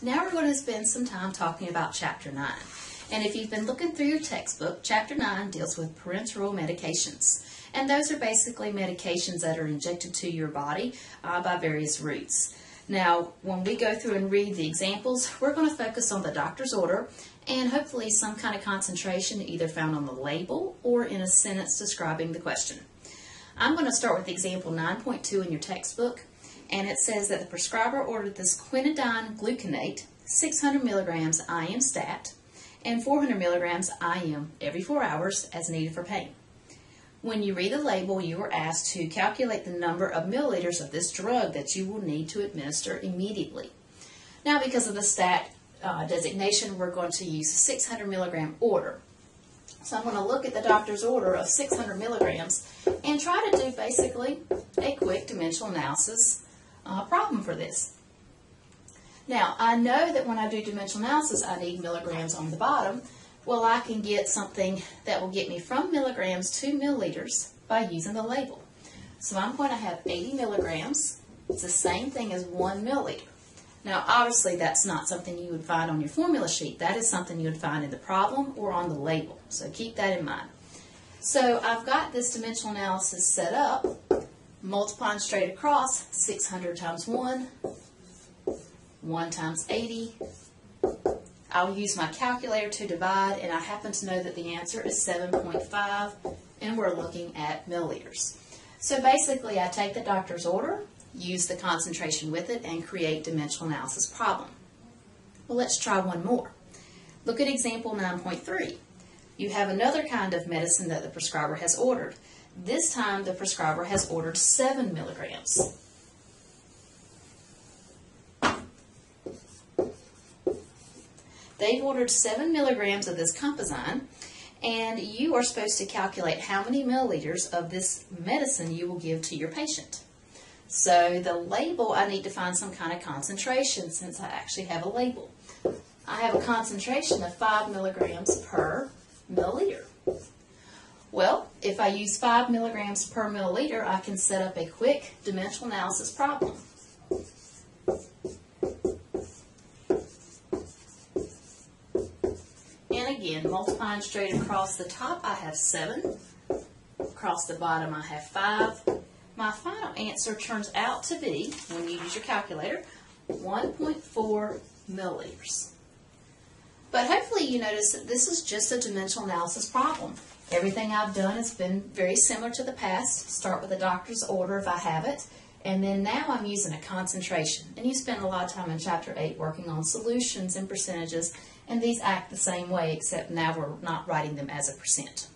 Now we're going to spend some time talking about Chapter 9. And if you've been looking through your textbook, Chapter 9 deals with parenteral medications. And those are basically medications that are injected to your body uh, by various routes. Now, when we go through and read the examples, we're going to focus on the doctor's order and hopefully some kind of concentration either found on the label or in a sentence describing the question. I'm going to start with example 9.2 in your textbook, and it says that the prescriber ordered this quinidine gluconate, 600 milligrams IM stat, and 400 milligrams IM every four hours as needed for pain. When you read the label, you are asked to calculate the number of milliliters of this drug that you will need to administer immediately. Now, because of the stat uh, designation, we're going to use a 600 milligram order. So I'm going to look at the doctor's order of 600 milligrams and try to do basically a quick dimensional analysis uh, problem for this. Now, I know that when I do dimensional analysis, I need milligrams on the bottom. Well, I can get something that will get me from milligrams to milliliters by using the label. So I'm going to have 80 milligrams. It's the same thing as one milliliter. Now, obviously, that's not something you would find on your formula sheet. That is something you would find in the problem or on the label. So keep that in mind. So I've got this dimensional analysis set up, multiplying straight across, 600 times 1, 1 times 80. I'll use my calculator to divide, and I happen to know that the answer is 7.5, and we're looking at milliliters. So basically, I take the doctor's order, use the concentration with it, and create dimensional analysis problem. Well, let's try one more. Look at example 9.3. You have another kind of medicine that the prescriber has ordered. This time, the prescriber has ordered 7 milligrams. They've ordered 7 milligrams of this Compazine, and you are supposed to calculate how many milliliters of this medicine you will give to your patient. So the label, I need to find some kind of concentration since I actually have a label. I have a concentration of 5 milligrams per milliliter. Well, if I use 5 milligrams per milliliter, I can set up a quick dimensional analysis problem. And again, multiplying straight across the top, I have 7. Across the bottom, I have 5. My final answer turns out to be, when you use your calculator, 1.4 milliliters. But hopefully you notice that this is just a dimensional analysis problem. Everything I've done has been very similar to the past. Start with a doctor's order if I have it. And then now I'm using a concentration. And you spend a lot of time in Chapter 8 working on solutions and percentages. And these act the same way, except now we're not writing them as a percent.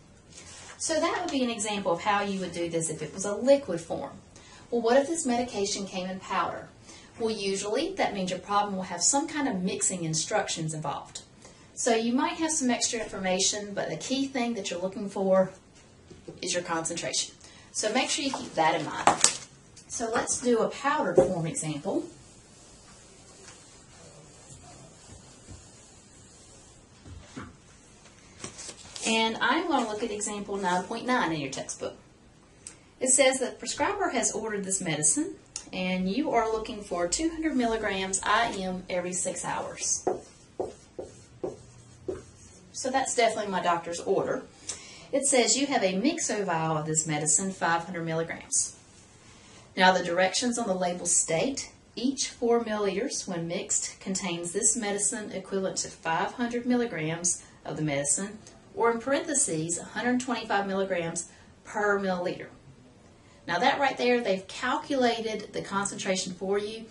So that would be an example of how you would do this if it was a liquid form. Well, what if this medication came in powder? Well, usually that means your problem will have some kind of mixing instructions involved. So you might have some extra information, but the key thing that you're looking for is your concentration. So make sure you keep that in mind. So let's do a powdered form example. And I'm going to look at example 9.9 in your textbook. It says that the prescriber has ordered this medicine and you are looking for 200 milligrams IM every six hours. So that's definitely my doctor's order. It says you have a Mix-O-Vial of this medicine, 500 milligrams. Now the directions on the label state each 4 milliliters when mixed contains this medicine equivalent to 500 milligrams of the medicine or in parentheses 125 milligrams per milliliter. Now that right there, they've calculated the concentration for you.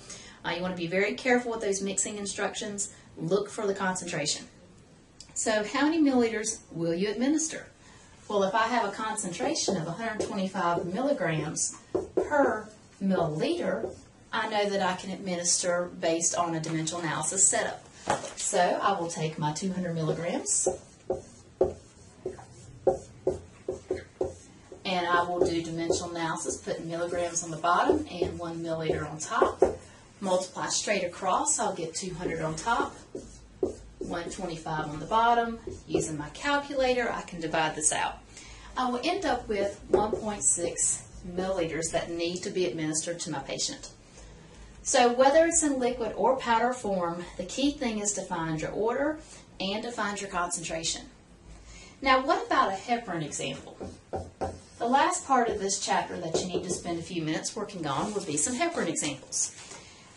Uh, you want to be very careful with those mixing instructions. Look for the concentration. So how many milliliters will you administer? Well, if I have a concentration of 125 milligrams per milliliter, I know that I can administer based on a dimensional analysis setup. So I will take my 200 milligrams and I will do dimensional analysis, putting milligrams on the bottom and one milliliter on top. Multiply straight across, I'll get 200 on top, 125 on the bottom. Using my calculator, I can divide this out. I will end up with 1.6 milliliters that need to be administered to my patient. So whether it's in liquid or powder form, the key thing is to find your order and to find your concentration. Now what about a heparin example? The last part of this chapter that you need to spend a few minutes working on would be some heparin examples.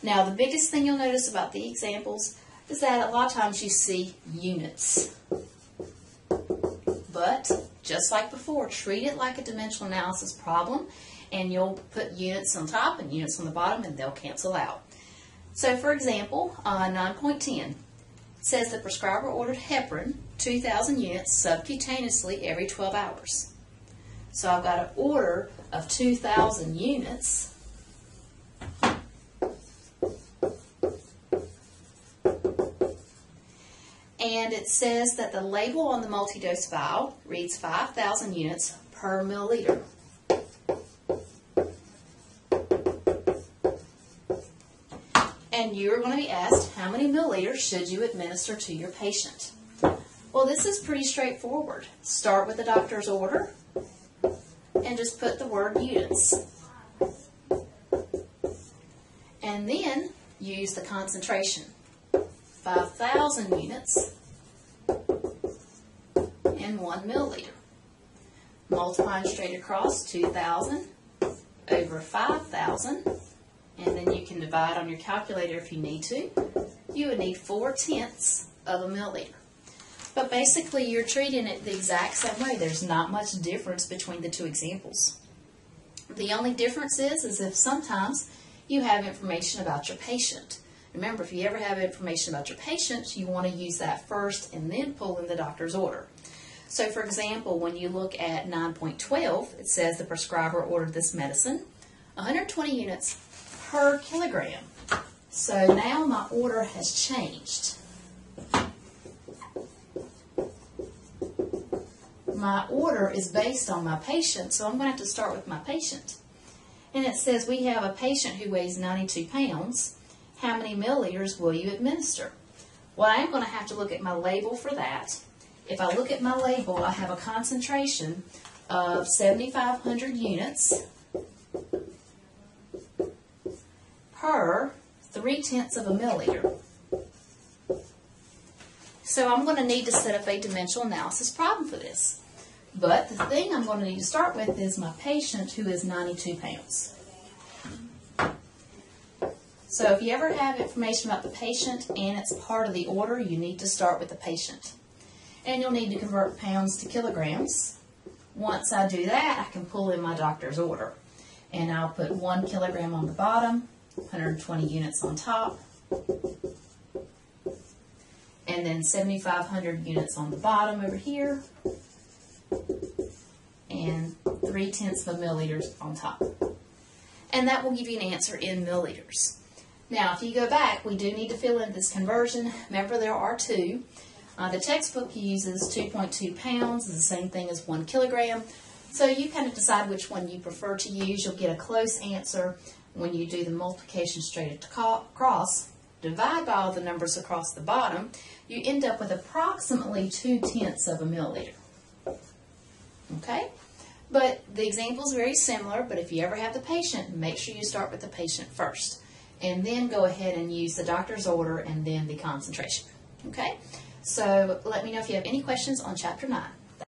Now the biggest thing you'll notice about the examples is that a lot of times you see units. But just like before, treat it like a dimensional analysis problem and you'll put units on top and units on the bottom and they'll cancel out. So for example, uh, 9.10 says the prescriber ordered heparin, 2,000 units subcutaneously every 12 hours. So I've got an order of 2,000 units. And it says that the label on the multi-dose vial reads 5,000 units per milliliter. And you're going to be asked how many milliliters should you administer to your patient. Well, this is pretty straightforward. Start with the doctor's order and just put the word units. And then use the concentration. 5,000 units in 1 milliliter. Multiplying straight across 2,000 over 5,000 and then you can divide on your calculator if you need to. You would need 4 tenths of a milliliter. But basically, you're treating it the exact same way. There's not much difference between the two examples. The only difference is, is if sometimes you have information about your patient. Remember, if you ever have information about your patient, you want to use that first and then pull in the doctor's order. So, for example, when you look at 9.12, it says the prescriber ordered this medicine, 120 units per kilogram. So now my order has changed. my order is based on my patient, so I'm going to have to start with my patient. And it says we have a patient who weighs 92 pounds. How many milliliters will you administer? Well, I'm going to have to look at my label for that. If I look at my label, I have a concentration of 7,500 units per 3 tenths of a milliliter. So I'm going to need to set up a dimensional analysis problem for this. But the thing I'm going to need to start with is my patient who is 92 pounds. So if you ever have information about the patient and it's part of the order, you need to start with the patient. And you'll need to convert pounds to kilograms. Once I do that, I can pull in my doctor's order. And I'll put one kilogram on the bottom, 120 units on top, and then 7,500 units on the bottom over here, and 3 tenths of a milliliters on top. And that will give you an answer in milliliters. Now, if you go back, we do need to fill in this conversion. Remember, there are two. Uh, the textbook uses 2.2 pounds, is the same thing as 1 kilogram. So you kind of decide which one you prefer to use. You'll get a close answer when you do the multiplication straight across. Divide by all the numbers across the bottom. You end up with approximately 2 tenths of a milliliter. Okay? But the example is very similar, but if you ever have the patient, make sure you start with the patient first. And then go ahead and use the doctor's order and then the concentration. Okay? So let me know if you have any questions on Chapter 9.